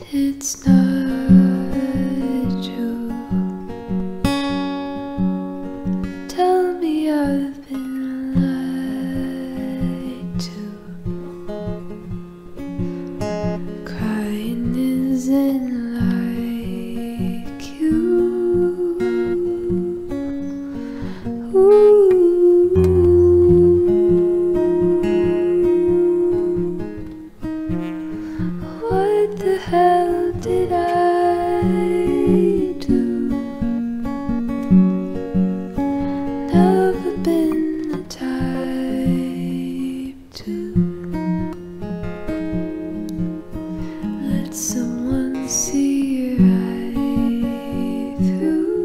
It's not hell did I do? Never been the type to let someone see right through.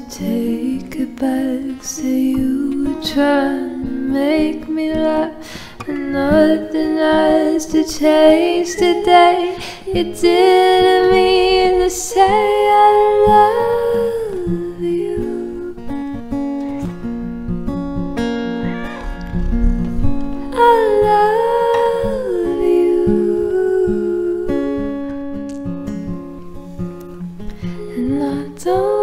Won't take it back? Say you were trying to make me laugh, and nothing has to change today. It didn't mean to say I love you. I love you. And I don't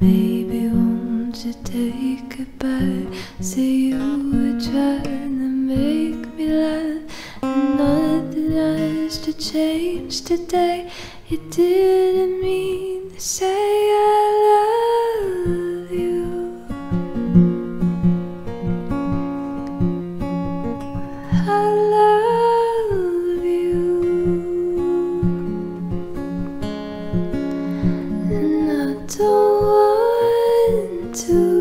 Maybe won't you take it back? Say you were trying to make me laugh, nothing has to change today. You didn't mean to say I love Ooh.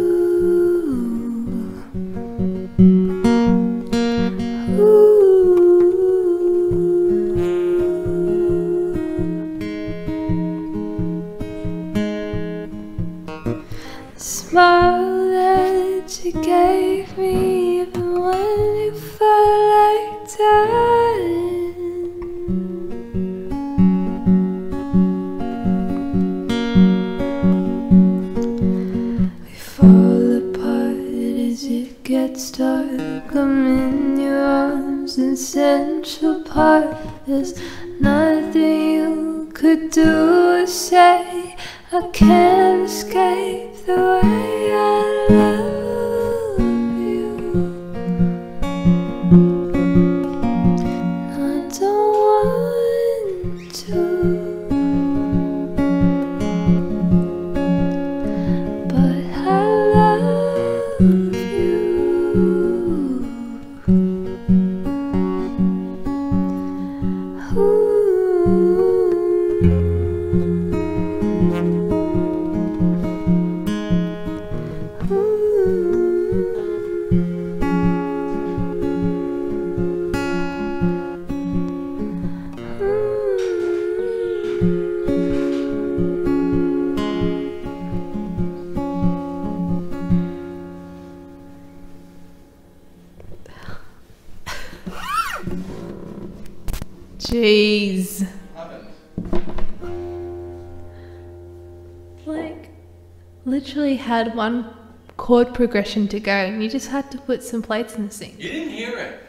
Smile that you gave me even when you felt like dying. Dark. I'm in your arms in Central Park. There's nothing you could do or say. I can't escape the way Jeez. Literally had one chord progression to go, and you just had to put some plates in the sink. You didn't hear it.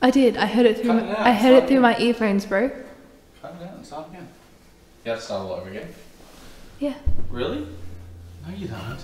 I did. I heard it through. Cut My, it out, I heard it through again. my earphones, bro. Cut it out and start again. You have to start all over again. Yeah. Really? No, you don't.